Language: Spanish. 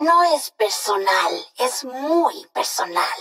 No es personal, es muy personal.